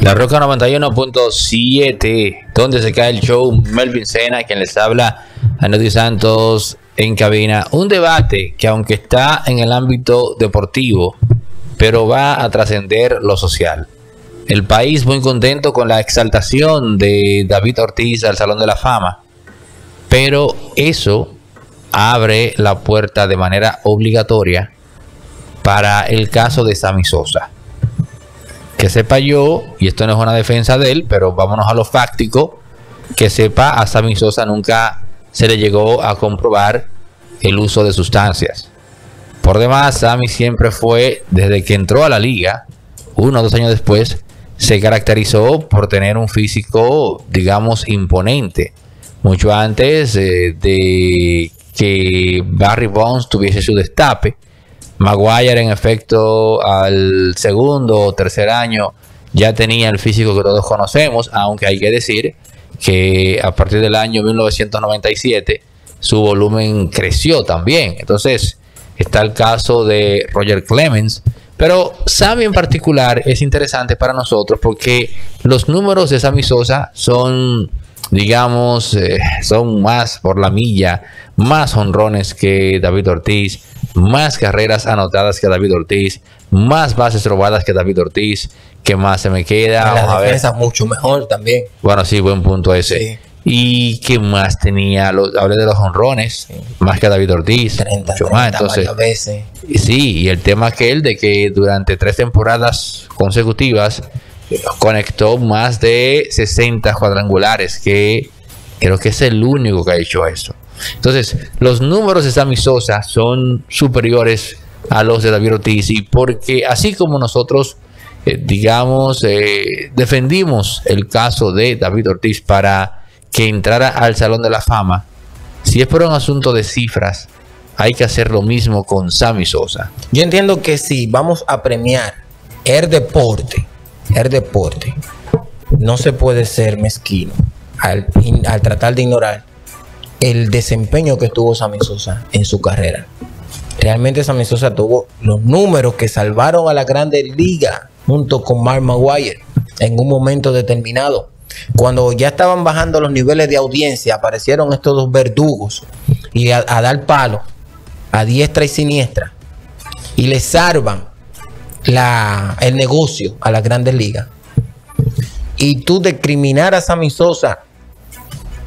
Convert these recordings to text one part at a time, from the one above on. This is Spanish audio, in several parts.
La Roca 91.7, donde se cae el show Melvin Sena, quien les habla, Anody Santos en cabina. Un debate que aunque está en el ámbito deportivo, pero va a trascender lo social. El país muy contento con la exaltación de David Ortiz al Salón de la Fama, pero eso abre la puerta de manera obligatoria para el caso de Sammy Sosa. Que sepa yo, y esto no es una defensa de él, pero vámonos a lo fáctico, que sepa a Sammy Sosa nunca se le llegó a comprobar el uso de sustancias. Por demás, Sammy siempre fue, desde que entró a la liga, uno o dos años después, se caracterizó por tener un físico, digamos, imponente. Mucho antes eh, de que Barry Bonds tuviese su destape. Maguire, en efecto, al segundo o tercer año ya tenía el físico que todos conocemos, aunque hay que decir que a partir del año 1997 su volumen creció también. Entonces, está el caso de Roger Clemens. Pero Sammy en particular es interesante para nosotros porque los números de Sammy Sosa son, digamos, eh, son más por la milla, más honrones que David Ortiz, más carreras anotadas que David Ortiz, más bases robadas que David Ortiz. ¿Qué más se me queda? La defensa mucho mejor también. Bueno, sí, buen punto ese. ¿Y qué más tenía? hablé de los honrones, más que David Ortiz. 30, mucho más. Entonces, veces. Sí, y el tema aquel de que durante tres temporadas consecutivas conectó más de 60 cuadrangulares, que creo que es el único que ha hecho eso. Entonces, los números de Sammy Sosa son superiores a los de David Ortiz y porque así como nosotros, eh, digamos, eh, defendimos el caso de David Ortiz para que entrara al Salón de la Fama, si es por un asunto de cifras, hay que hacer lo mismo con Sammy Sosa. Yo entiendo que si vamos a premiar el deporte, el deporte, no se puede ser mezquino al, al tratar de ignorar el desempeño que tuvo Sammy Sosa en su carrera. Realmente Sammy Sosa tuvo los números que salvaron a la Grande Liga junto con Mark Maguire en un momento determinado. Cuando ya estaban bajando los niveles de audiencia, aparecieron estos dos verdugos y a, dar palo a diestra y siniestra y le salvan el negocio a las grandes ligas. Y tú discriminar a Sammy Sosa,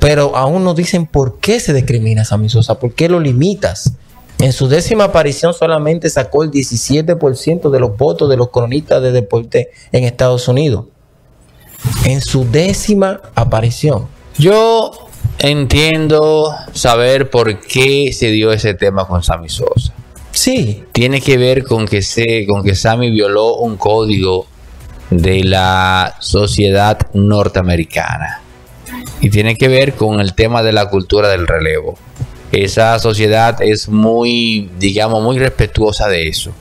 pero aún no dicen por qué se discrimina a Sammy Sosa, por qué lo limitas. En su décima aparición solamente sacó el 17% de los votos de los cronistas de deporte en Estados Unidos en su décima aparición. Yo entiendo saber por qué se dio ese tema con Sammy Sosa. Sí. Tiene que ver con que, se, con que Sammy violó un código de la sociedad norteamericana. Y tiene que ver con el tema de la cultura del relevo. Esa sociedad es muy, digamos, muy respetuosa de eso.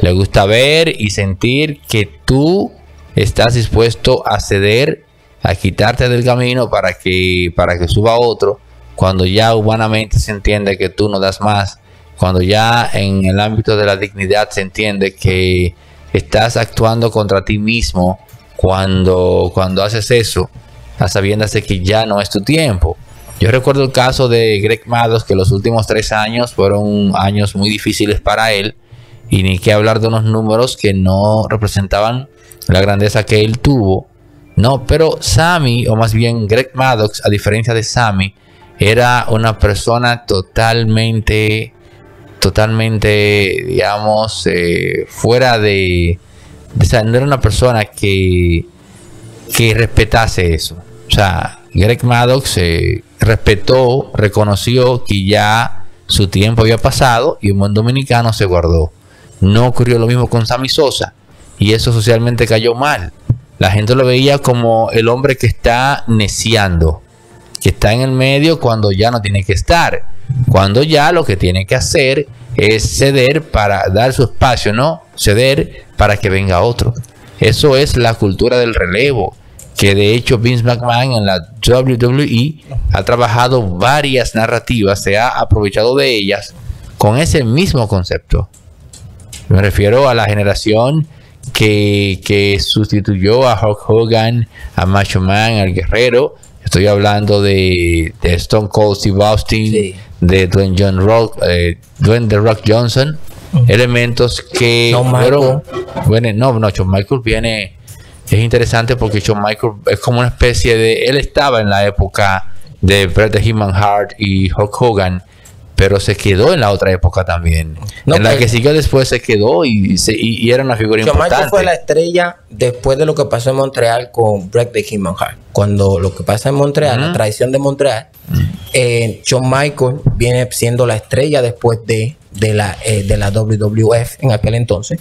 Le gusta ver y sentir que tú estás dispuesto a ceder, a quitarte del camino para que, para que suba otro, cuando ya humanamente se entiende que tú no das más, cuando ya en el ámbito de la dignidad se entiende que estás actuando contra ti mismo cuando, cuando haces eso, a sabiendas de que ya no es tu tiempo. Yo recuerdo el caso de Greg Mados, que los últimos tres años fueron años muy difíciles para él, y ni que hablar de unos números que no representaban la grandeza que él tuvo. No, pero Sammy, o más bien Greg Maddox, a diferencia de Sammy, era una persona totalmente, totalmente, digamos, eh, fuera de, o sea, no era una persona que, que respetase eso. O sea, Greg Maddox eh, respetó, reconoció que ya su tiempo había pasado y un buen dominicano se guardó. No ocurrió lo mismo con Sammy Sosa y eso socialmente cayó mal. La gente lo veía como el hombre que está neciando, que está en el medio cuando ya no tiene que estar, cuando ya lo que tiene que hacer es ceder para dar su espacio, ¿no? Ceder para que venga otro. Eso es la cultura del relevo, que de hecho Vince McMahon en la WWE ha trabajado varias narrativas, se ha aprovechado de ellas con ese mismo concepto. Me refiero a la generación que, que sustituyó a Hulk Hogan, a Macho Man, al Guerrero. Estoy hablando de, de Stone Cold Steve Austin, Sí. de Dwayne, John Rock, eh, Dwayne The Rock Johnson. Elementos que fueron. Bueno, no, no, Shawn Michael viene. Es interesante porque Shawn Michael es como una especie de. Él estaba en la época de Bret the Hitman Hart y Hulk Hogan, pero se quedó en la otra época también. No, en la que siguió después se quedó y, se- y- y era una figura Michael importante. fue la estrella después de lo que pasó en Montreal con Break the Heart. Cuando lo que pasa en Montreal, la traición de Montreal, eh, Shawn Michael viene siendo la estrella después de, de, la, eh, de la WWF en aquel entonces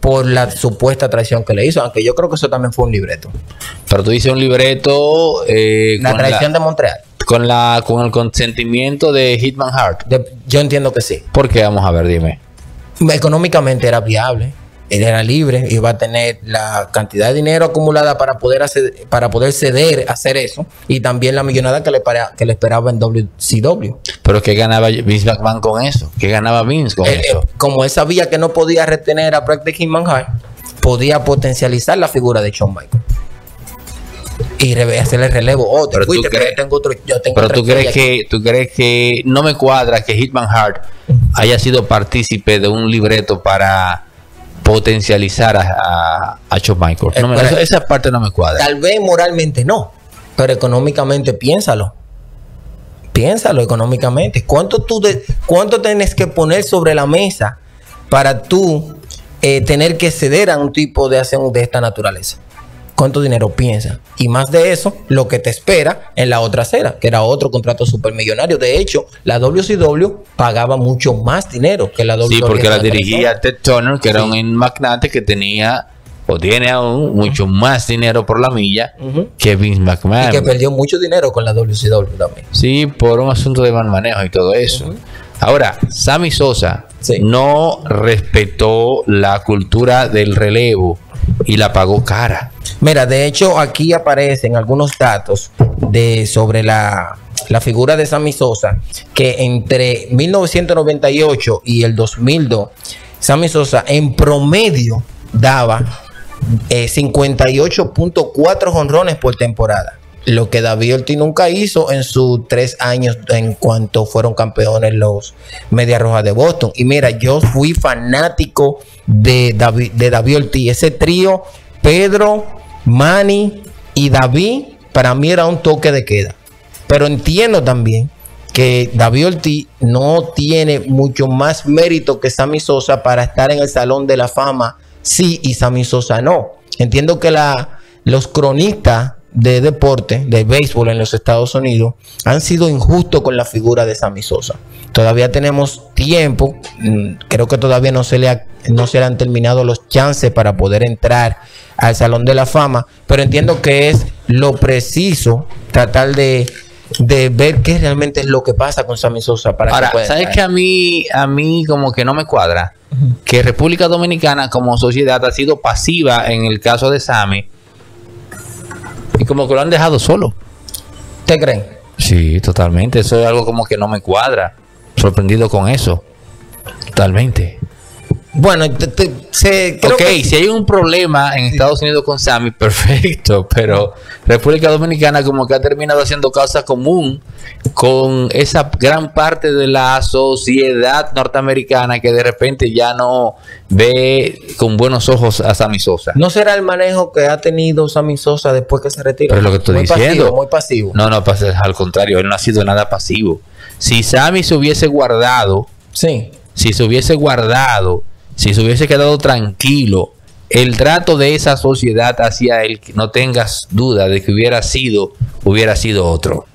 por la supuesta traición que le hizo, aunque yo creo que eso también fue un libreto. Pero tú dices un libreto eh, La traición la- de Montreal, con la con el consentimiento de Hitman Hart. de- yo entiendo que sí. ¿Por qué? Vamos a ver, dime. económicamente era viable, él era libre, iba a tener la cantidad de dinero acumulada para poder hacer, para poder ceder a hacer eso y también la millonada que le, para- que le esperaba en WCW. Pero ¿qué ganaba Vince McMahon con eso? ¿Qué ganaba Vince con Él, eso? eh, como él sabía que no podía retener a Bret the Hitman Hart, podía potencializar la figura de Shawn Michaels. Y hacerle relevo. Oh, te Pero tú pero crees- yo tengo otro. Yo tengo Pero tú crees aquí. que tú crees que no me cuadra que Hitman Hart haya sido partícipe de un libreto para potencializar a, a, a Shawn Michaels. No me- esa parte no me cuadra. Tal vez moralmente no, pero económicamente piénsalo. Piénsalo económicamente. ¿Cuánto tú de, cuánto tienes que poner sobre la mesa para tú eh, tener que ceder a un tipo de acción de esta naturaleza? ¿Cuánto dinero piensa? Y más de eso, lo que te espera en la otra acera, que era otro contrato supermillonario. De hecho, la WCW pagaba mucho más dinero que la WWE. Sí, porque la dirigía Ted Turner, que era un magnate que tenía o tiene aún mucho más dinero por la milla que Vince Y McMahon. que perdió mucho dinero con la WCW también. Sí, por un asunto de mal manejo y todo eso. Ahora, Sammy Sosa Sí. no respetó la cultura del relevo y la pagó cara. Mira, de hecho aquí aparecen algunos datos de sobre la, la figura de Sammy Sosa, que entre 1998 y el 2002, Sammy Sosa en promedio daba eh, 58.4 jonrones por temporada. Lo que David Ortiz nunca hizo en sus tres años en cuanto fueron campeones los Media Rojas de Boston. Y mira, yo fui fanático de David, de David Ortiz. Ese trío, Pedro, Manny y David, para mí era un toque de queda. Pero entiendo también que David Ortiz no tiene mucho más mérito que Sammy Sosa para estar en el Salón de la Fama, sí, y Sammy Sosa no. Entiendo que los cronistas de deporte, de béisbol en los Estados Unidos, han sido injustos con la figura de Sammy Sosa. Todavía tenemos tiempo, mm, creo que todavía no se no se le han terminado los chances para poder entrar al Salón de la Fama, pero entiendo que es lo preciso tratar de, de ver qué realmente es lo que pasa con Sammy Sosa para Ahora, que ¿sabes que a mí, a mí como que no me cuadra? Que República Dominicana como sociedad ha sido pasiva en el caso de Sammy y como que lo han dejado solo. ¿Te creen? Sí, totalmente. Eso es algo como que no me cuadra. Sorprendido con eso. Totalmente. Bueno, te- te- se, creo ok, que- si hay un problema en Estados Unidos con Sammy, perfecto, pero República Dominicana como que ha terminado haciendo causa común con esa gran parte de la sociedad norteamericana que de repente ya no ve con buenos ojos a Sammy Sosa. ¿No será el manejo que ha tenido Sammy Sosa después que se retira? Pero es lo que estoy muy diciendo. Pasivo, muy pasivo. No, no, pues, al contrario, él no ha sido nada pasivo. Si Sammy se hubiese guardado, Sí. si se hubiese guardado, si se hubiese quedado tranquilo, el trato de esa sociedad hacia él, no tengas duda de que hubiera sido, hubiera sido otro.